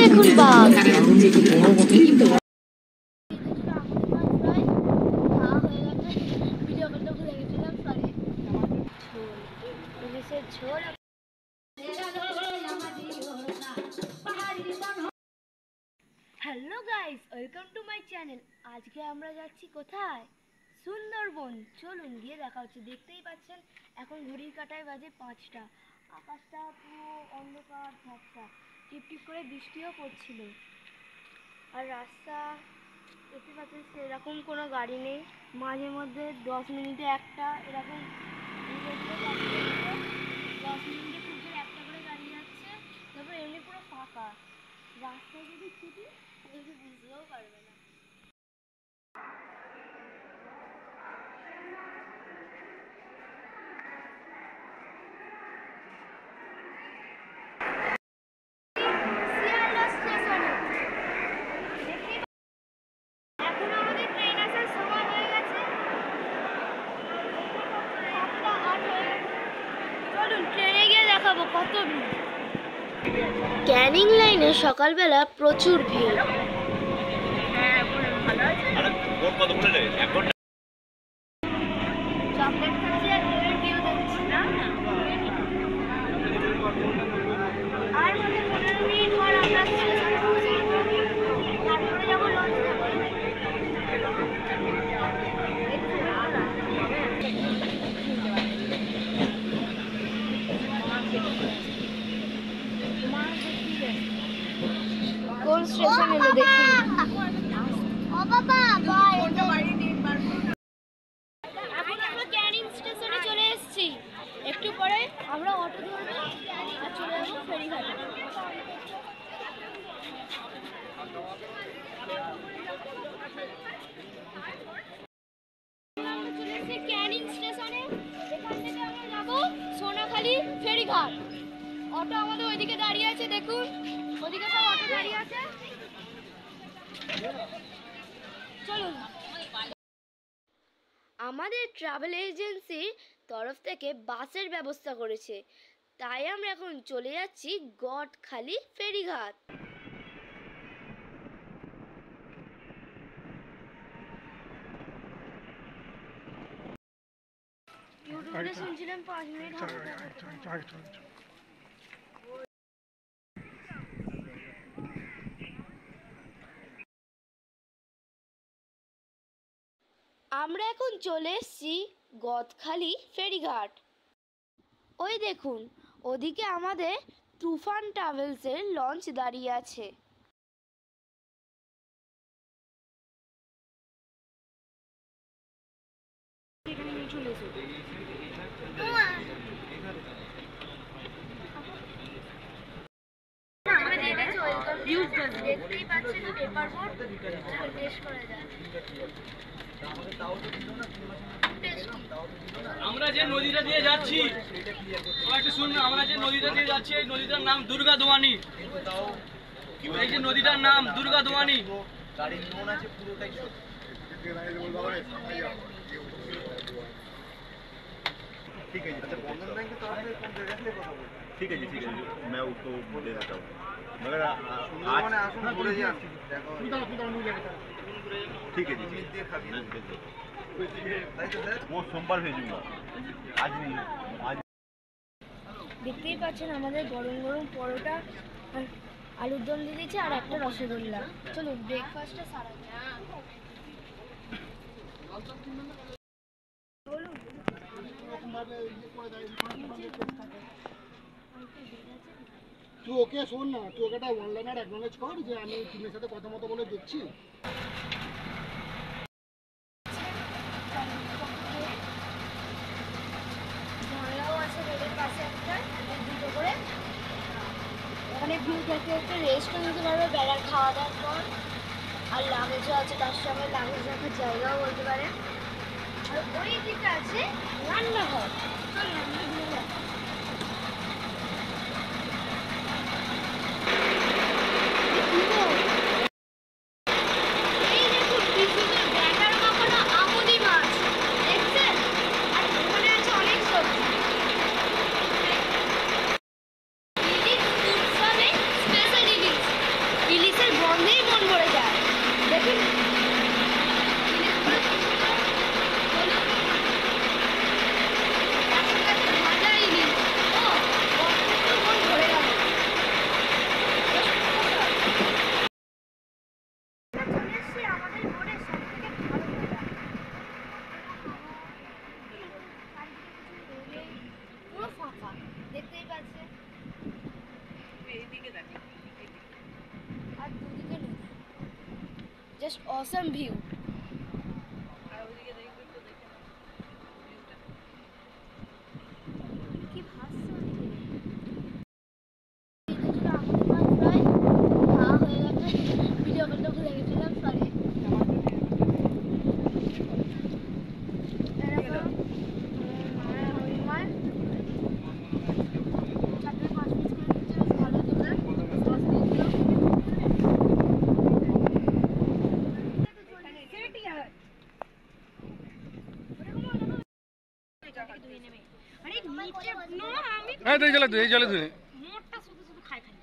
দেখুন বাঘ। Hello guys welcome to my channel আজকে আমরা যাচ্ছি কোথায়? সুন্দরবন। চলুন, গিয়ে দেখা হচ্ছে। দেখতেই পাচ্ছেন, এখন ঘড়ির কাটায় বাজে পাঁচটা। আকাশটা পুরো অন্ধকার ঝাপসা। টিপটিপ করে বৃষ্টিও পড়ছিল। আর রাস্তা দেখতে পাচ্ছেন সেরকম কোনো গাড়ি নেই। মাঝে মধ্যে দশ মিনিটে একটা এরকম দশ মিনিটে খুব একটা করে গাড়ি যাচ্ছে। তারপর এমনি পুরো ফাঁকা। রাস্তায় যদি ছুটি বুঝতেও পারবে না শিয়ালদা স্টেশনে। দেখতেই পা- এখন আমাদের ট্রেন আসার সময় হয়ে গেছে সাতটা আট হয়ে গেছে। চলুন ট্রেনে গিয়ে দেখাবো কত ভিড় ক্যানিং লাইনে সকালবেলা প্রচুর ভিড় চকলেট খাচ্ছি আর ট্রেনের ভিউ দেখছি না আর মানে পনেরো মিনিট পর আমরা স্টেশনে পৌঁছে যাব তারপরে যাব লঞ্চ কোন স্টেশন এলো দেখি ও বাবা থেকে বাসের ব্যবস্থা করেছে তাই আমরা এখন চলে যাচ্ছি গটখালি ফেরিঘাট ইউটিউবে শুনছিলাম পাঁচ মিনিট আমরা এখন চলে এসেছি গদখালি ফেরিঘাট। ওই দেখুন ওদিকে আমাদের তুফান ট্রাভেলসের লঞ্চ দাঁড়িয়ে আছে। দেখতেই পাচ্ছেন পেপার বোর্ড করে যায়। আমরা যে নদীটা দিয়ে যাচ্ছি সবাই একটু শুনুন আমরা যে নদীটা দিয়ে যাচ্ছি এই নদীটার নাম দুর্গা দোয়ানি এই যে নদীটার নাম দুর্গা দোয়ানি ठीक है जी अच्छा बंधन बैंक के तरफ से कौन जगह से কথা বলছেন ठीक है जी ठीक है जी मैं उसको दे देता हूँ मगर आ- आ- সুন্দরবনে आज আসুন ঘুরে যান দেখো ठीक है जी মিট দিয়ে খাবি मैं भेज देता हूँ। তাই তো স্যার वो सोमवार भेजूंगा आज नहीं आज দেখতেই পাচ্ছেন আমাদের গরম গরম পরোটা আর আলুর দম দিয়ে দিয়েছে আর একটা রসগোল্লা চলুন ব্রেকফাস্টটা সারা যাক। তুই ওকে শোন না তুই ওকে একটা অনলাইনে অ্যাকনোলেজ কর যে আমি টিমের সাথে কথা মতো বলে দেখছি দেখতে রেস্টও নিতে পারবে বেড়ার খাওয়া দাওয়ার পর। আর লাগেজও আছে, তার সঙ্গে লাগেজ রাখার জায়গাও বলতে পারে আর ওই দিকে আছে রান্নাঘর। তো আমরা Some people. তুই তুই এই তুই শুধু শুধু খাই খাই।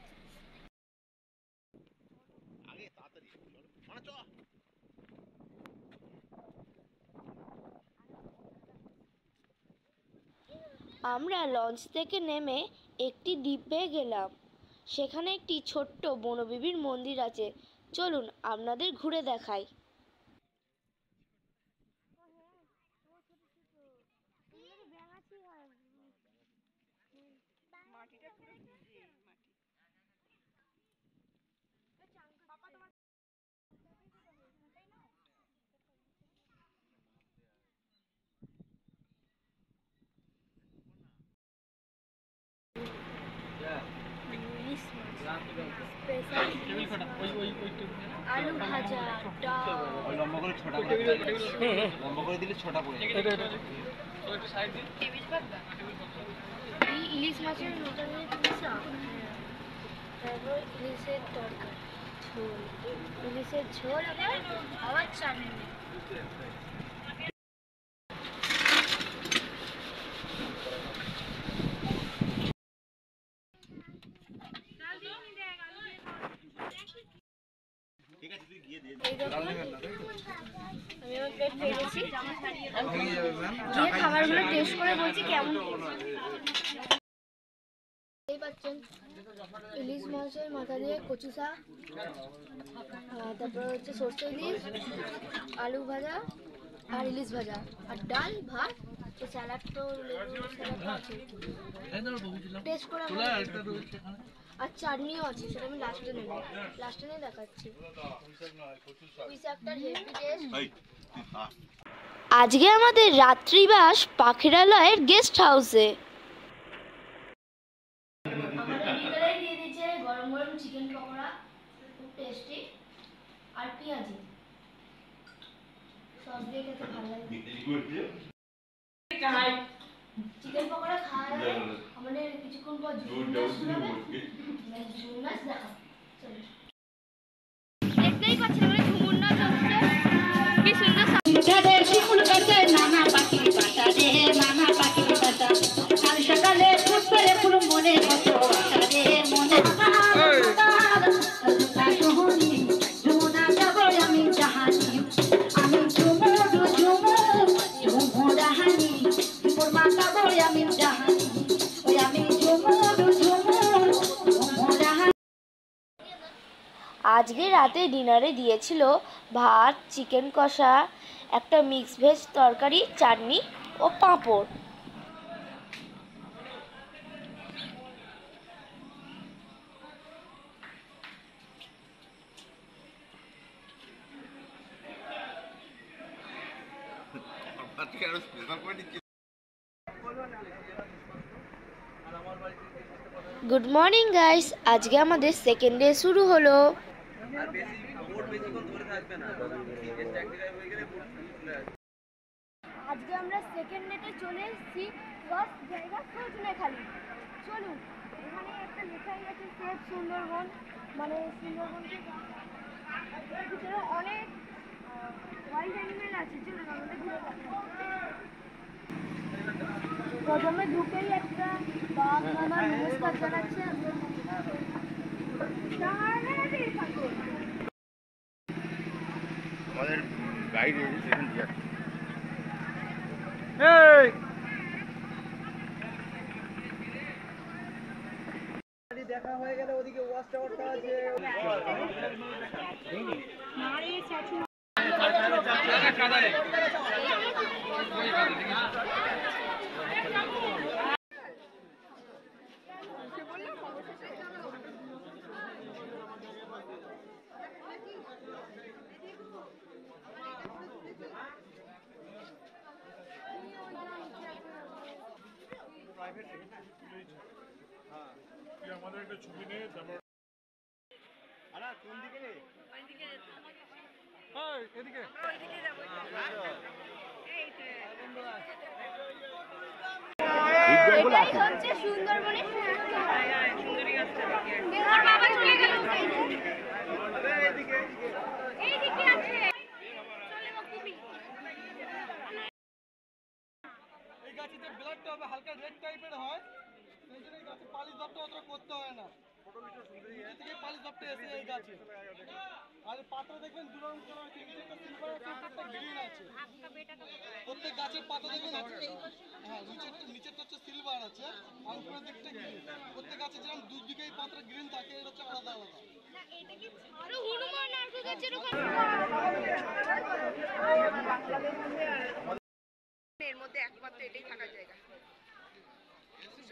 আমরা লঞ্চ থেকে নেমে একটি দ্বীপে গেলাম। সেখানে একটি ছোট্ট বনবিবির মন্দির আছে। চলুন আপনাদের ঘুরে দেখাই। আলু ভাজা ডাল। লম্বা করে ছটা করে লম্বা করে দিলে ছটা করে এই ইলিশ মাছের মোটা দিয়ে তারপর ইলিশের তরকারি ঝোল। ইলিশের ঝোল আবার আবার চাটনি ঠিক আছে তুই গিয়ে দিয়ে এই দেখুন আমি আমার প্লেট পেয়ে গেছি গিয়ে খাবারগুলো টেস্ট করে বলছি কেমন পাচ্ছেন ইলিশ মাছের মাথা দিয়ে কচু শাক আর তারপরে হচ্ছে সর্ষে ইলিশ আলু ভাজা আর ইলিশ ভাজা। আর ডাল ভাত স্যালাড তো লেবু স্যালাড আছে। টেস্ট করে আমার- আর চাটনিও আছে সেটা আমি লাস্টে নেব। লাস্টে নিয়ে দেখাচ্ছি। পুঁই শাকটার হেভি টেস্ট আজকে আমাদের রাত্রিবাস পাখিরালয়ের গেস্ট হাউসে। আমাদের দিয়ে দিয়েছে গরম গরম চিকেন পকোড়া খুব টেস্টি আর পেঁয়াজি। সস দিয়ে খেতে ভালো লাগে। চিকেন পকোড়া খাওয়া আমাদের কিছুক্ষণ পর শুনাবে দেখা চলো। রাতে ডিনারে দিয়েছিল ভাত চিকেন কষা, একটা মিক্স ভেজ তরকারি, চাটনি ও পাঁপড়। গুড মর্নিং গাইস আজকে আমাদের সেকেন্ড ডে শুরু হলো। আজকে আমরা সেকেন্ড ডেতে চলে এসেছি। ফার্স্ট জায়গা খালি। চলুন, এখানে একটা লেখাই আছে সেফ সুন্দরবন। মানে সুন্দরবনকে ভিতরে অনেক ওয়াইল্ড অ্যানিমেল আছে। চলুন, আমাদের ঘুরে প্রথমে ঢুকেই একটা বাঘ আমার নমস্কার জানাচ্ছে আমাদের গাইড সেখান দেখা হয়ে গেলে ওদিকে ওয়াশ টাওয়ারটা আছে কাদারে এটাই হচ্ছে সুন্দরবনের বাবা চলে গেল এইদিকে আছে। এই গাছিতে ব্লাডটা হবে হালকা রেড টাইপের হয়। প্রত্যেক গাছের পাতা দেখবেন হ্যাঁ নিচেরটা হচ্ছে সিলভার আছে, আর উপরের দিকটা গ্রিন প্রত্যেক গাছে যেরকম দুই দিকেই পাতা গ্রিন থাকে এটা হচ্ছে আলাদা আলাদা। এর মধ্যে একমাত্র এটাই থাকার জায়গা।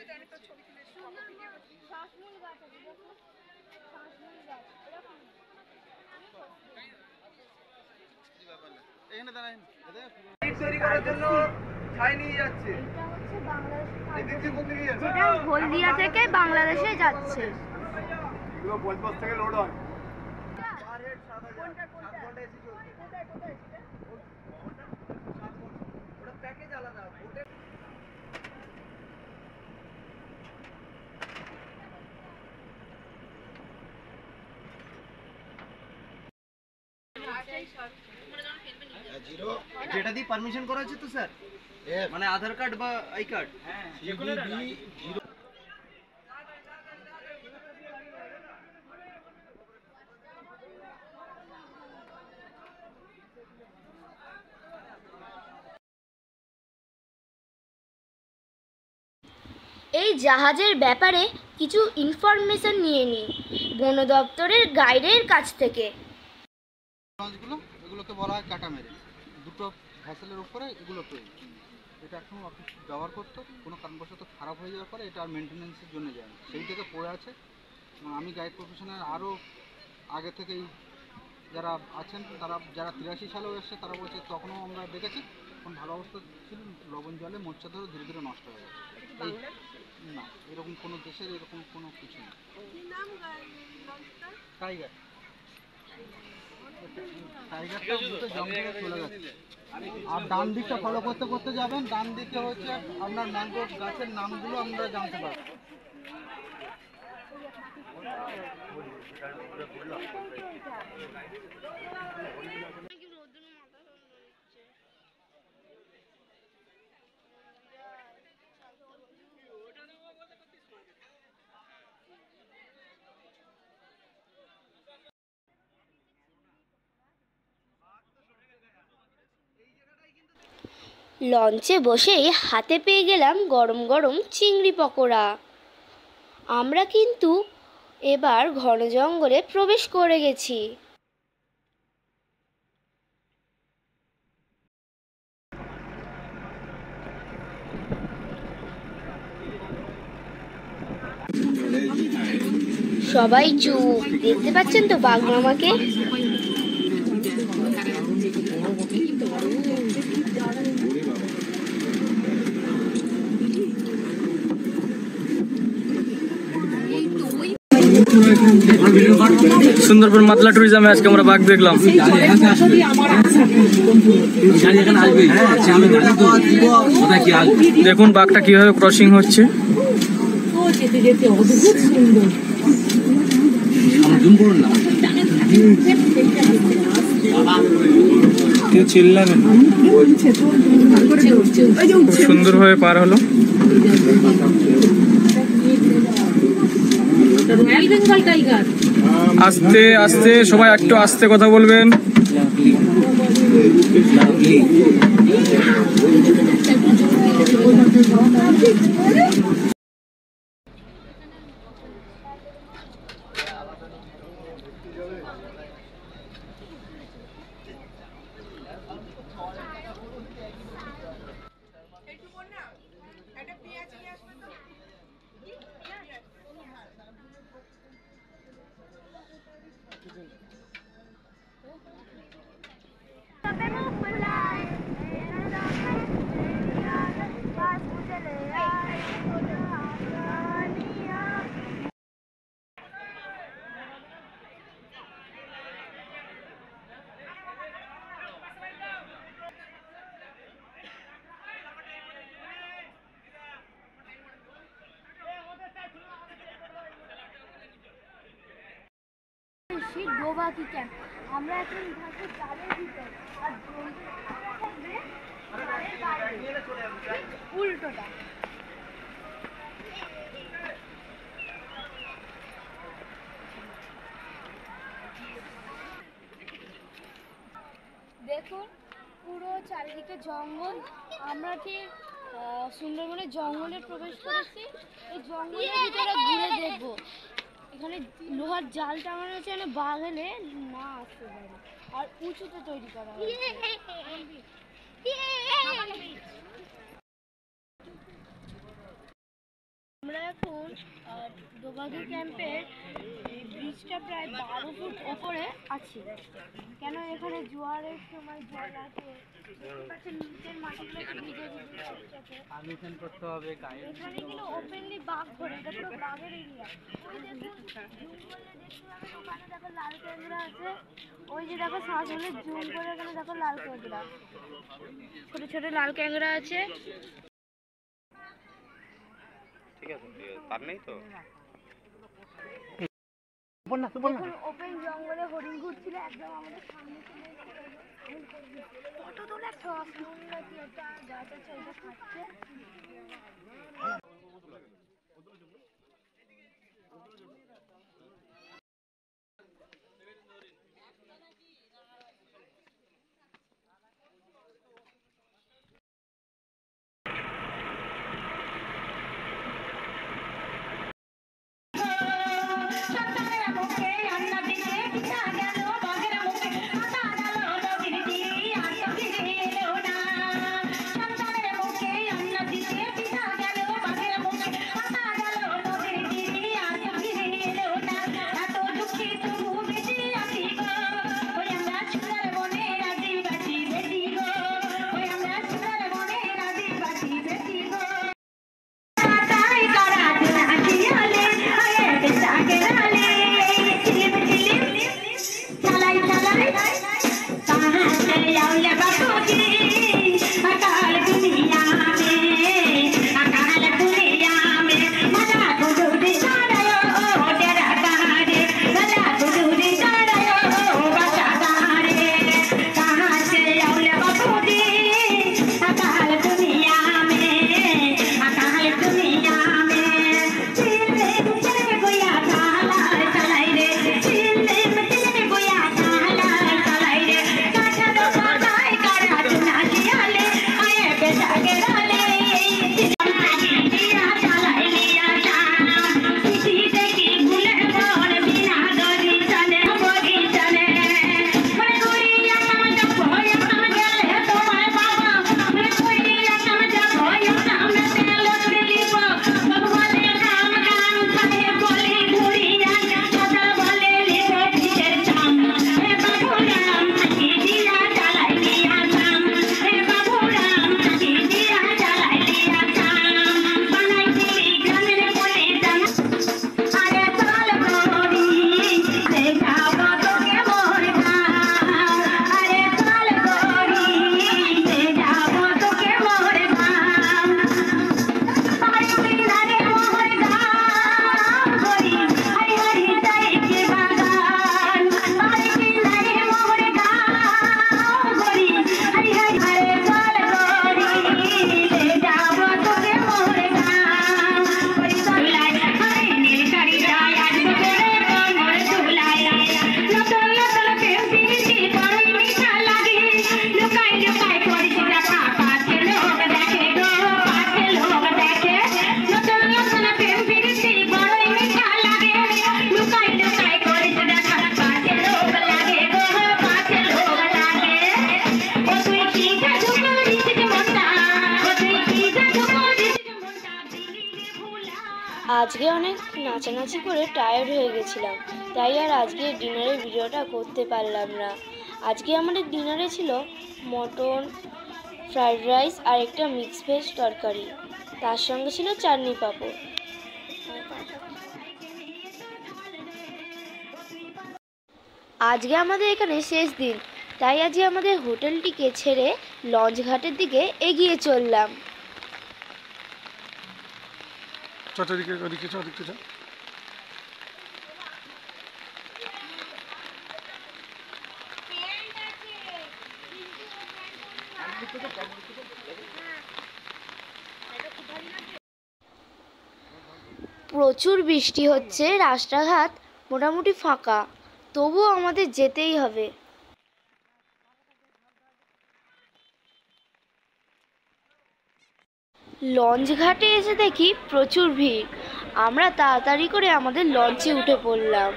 সেটা আমি তো ছবি তুলে শ্বাসমূল গাছ আছে দেখো শ্বাসমূল গাছ এরকম এখানে দাঁড়ান তৈরি করার জন্য ছাই নিয়ে যাচ্ছে। যেটা হলদিয়া থেকে বাংলাদেশে যাচ্ছে। থেকে লোড হয়। যেটা দিয়ে পারমিশন করা আছে তো স্যার মানে আধার কার্ড বা আই কার্ড? এই জাহাজের ব্যাপারে কিছু ইনফরমেশন নিয়ে নিই বন দপ্তরের গাইডের কাছ থেকে। মাছগুলো এগুলোকে বলা হয় কাটামেরে। দুটো ভ্যাসেলের উপরে এগুলো তৈরি। এটা এখন অফিস ব্যবহার করতো কোনো কারণবশত খারাপ হয়ে যাওয়ার পরে এটা আর মেনটেন্যান্সের জন্য যায় না। সেই থেকে পড়ে আছে। এবং আমি গাইড প্রফেশনের আরও আগে থেকেই যারা আছেন তারা যারা তিরাশি সালেও এসছে তারা বলছে তখনও আমরা দেখেছি তখন ভালো অবস্থা ছিল লবণ জলে মোর্চা ধরে ধীরে ধীরে নষ্ট হয়ে গেছে। না এরকম কোনো দেশের এরকম কোনো কিছু নেই। টাইগার। টাইগারটা দুটো জঙ্গলে চলে গেছে। আর ডান দিকটা ফলো করতে করতে যাবেন, ডান দিকে হচ্ছে আপনার ম্যাঙ্গো গাছের নামগুলো আমরা জানতে পারবেন লঞ্চে বসেই হাতে পেয়ে গেলাম গরম গরম চিংড়ি পকোড়া। আমরা কিন্তু এবার ঘন জঙ্গলে প্রবেশ করে গেছি। সবাই চুপ। দেখতে পাচ্ছেন তো বাঘ মামাকে? সুন্দরবন মাতলা ট্যুরিজমে আজকে আমরা বাঘ দেখলাম। দেখুন বাঘটা কীভাবে ক্রসিং হচ্ছে। সুন্দরভাবে পার হলো। আস্তে আস্তে সবাই একটু আস্তে কথা বলবেন একটু বল না একটা পেঁয়াজ নিয়ে আসবে তো শীত ডোবাকি ক্যাম্প আমরা এখন থাকব জালের ভিতর। আর উল্টোটা। দেখুন, পুরো চারিদিকে জঙ্গল। আমরা ঠিক সুন্দরবনের জঙ্গলে প্রবেশ করেছি? এই জঙ্গলের ভিতরে ঘুরে দেখব। এখানে লোহার জাল টাঙানো আছে মানে বাঘ এলে না আসতে পারে। আর উঁচুতে তৈরি করা আমরা এখন দোবাগি ক্যাম্পের ব্রিজটা প্রায় বারো ফুট ওপরে আছি। কেন এখানে জোয়ারের সময় জল আছে নিচের মাটিগুলো ভিজে ভিজে করতে হবে গাইড এখানে কিন্তু ওপেনলি বাঘ ঘোরে এটা পুরো বাঘের এরিয়া ওই দেখুন জুম করলে দেখতে পাবেন ওখানে দেখো লাল আছে। ওই যে দেখো শ্বাস হলে জুম করে এখানে দেখো লাল ছোট ছোট লাল ক্যাংরা আছে। ঠিক আছে তার নেই তো? দেখুন, ওপেন জঙ্গলে হরিণ ঘুরছিল, একদম আমাদের সামনে চলে ফটো তোলা ঠক নুন গাছ আছে ওটা খাচ্ছে টায়ার্ড হয়ে গেছিলাম। তাই আর আজকে ডিনারের ভিডিওটা করতে পারলাম না। আজকে আমাদের ডিনারে ছিল মটন ফ্রাইড রাইস আর একটা মিক্স ভেজ তরকারি। তার সঙ্গে ছিল চাটনি পাঁপড়। আজকে আমাদের এখানে শেষ দিন। তাই আজকে আমাদের হোটেলটিকে ছেড়ে লঞ্চ ঘাটের দিকে এগিয়ে চললাম। ওদিকে চল প্রচুর বৃষ্টি হচ্ছে, রাস্তাঘাট মোটামুটি ফাঁকা। তবুও আমাদের যেতেই হবে। লঞ্চ ঘাটে এসে দেখি প্রচুর ভিড়। আমরা তাড়াতাড়ি করে আমাদের লঞ্চে উঠে পড়লাম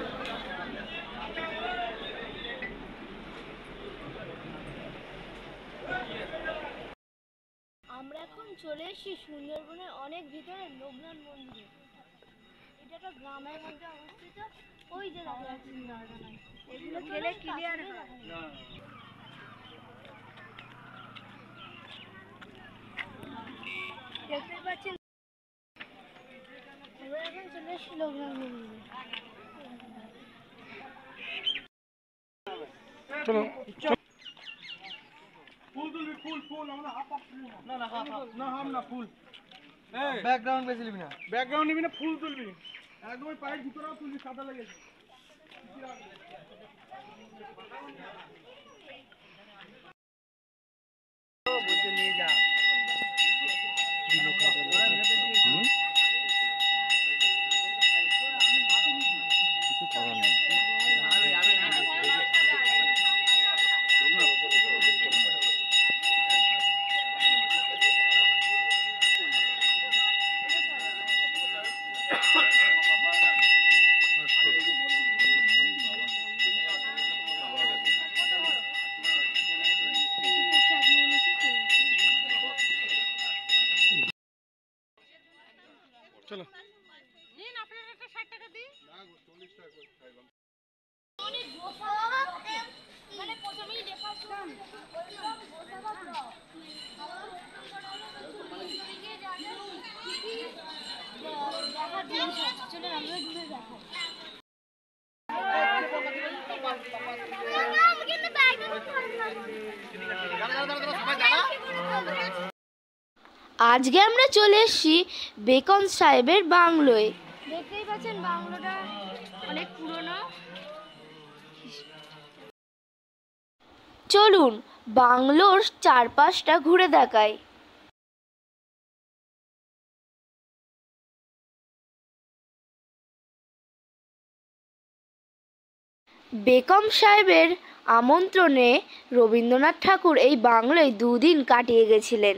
আমরা এখন চলে এসেছি সুন্দরবনের অনেক ভিতরে লোকনাথ মন্দিরে এটা একটা গ্রামের মধ্যে অবস্থিত ওই যে দেখা যাচ্ছে সুন্দরবনে এগুলো খেলে ক্লিয়ার দেখতে পাচ্ছেন আমরা এখন চলে এসেছি লোকনাথ মন্দিরে চলো ফুল তুলবি ফুল ফুল আমরা হাফ হাফ না না হাফ হাফ না হাফ না ফুল ব্যাকগ্রাউন্ড বেশি নিবি না ব্যাকগ্রাউন্ড নিবি না ফুল তুলবি একদম ওই পায়ের ভিতরেও তুলবি সাদা লেগেছে কিছু আজকে আমরা চলে এসেছি বেকন সাহেবের বাংলোয়। দেখতেই পাচ্ছেন বাংলোটা অনেক পুরনো। চলুন বাংলোর চারপাশটা ঘুরে দেখাই। বেকম সাহেবের আমন্ত্রণে রবীন্দ্রনাথ ঠাকুর এই বাংলোয় দুদিন কাটিয়ে গেছিলেন।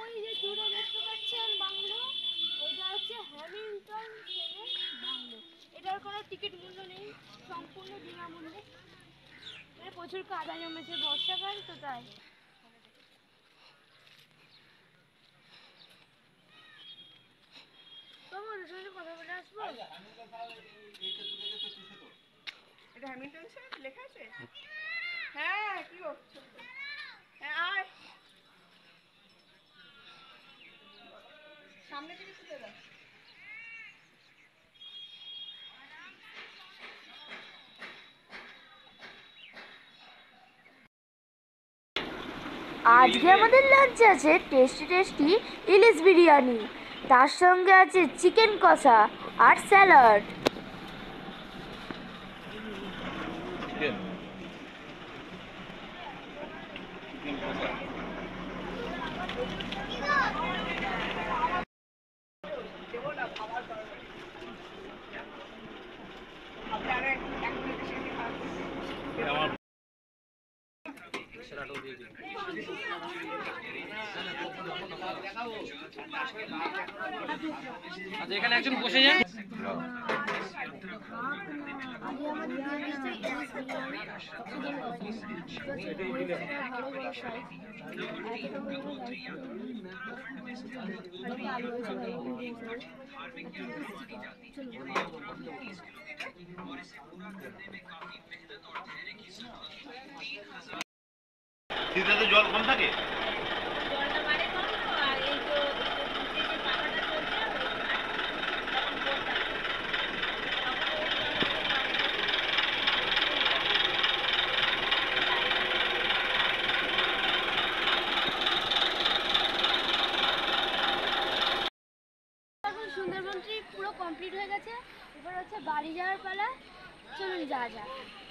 ওই যে দূরে দেখতে পাচ্ছেন বাংলো? ওইটা হচ্ছে হ্যামিল্টন সাহেবের বাংলো। এটার কোনো টিকিট মূল্য নেই সম্পূর্ণ বিনামূল্যে। এখানে প্রচুর কাদা জমেছে বর্ষাকাল তো তাই। তোমার আসব। এটা হ্যামিল্টন স্যার লেখা আছে? হ্যাঁ কি করছ সামনে থেকে ছুটে আজকে আমাদের লাঞ্চে আছে টেস্টি টেস্টি ইলিশ বিরিয়ানি। তার সঙ্গে আছে চিকেন কষা আর স্যালাড আচ্ছা একজন বসে যান। জল কম থাকে? সুন্দরবন ট্রিপ পুরো